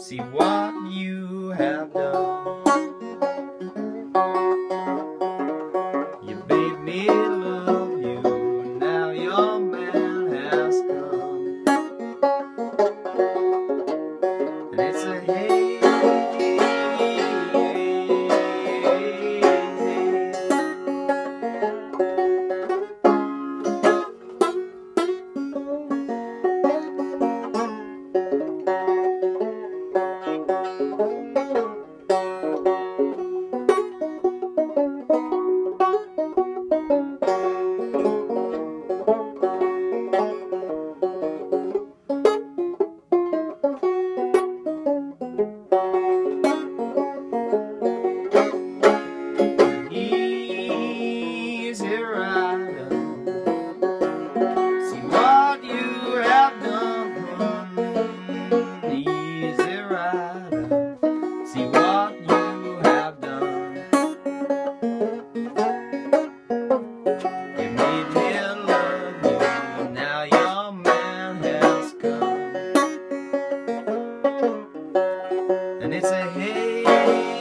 See what you have done. You made me love you, now your man has come. And it's a hate. and it's a hey.